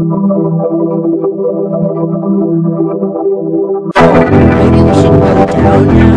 Maybe we should go down now.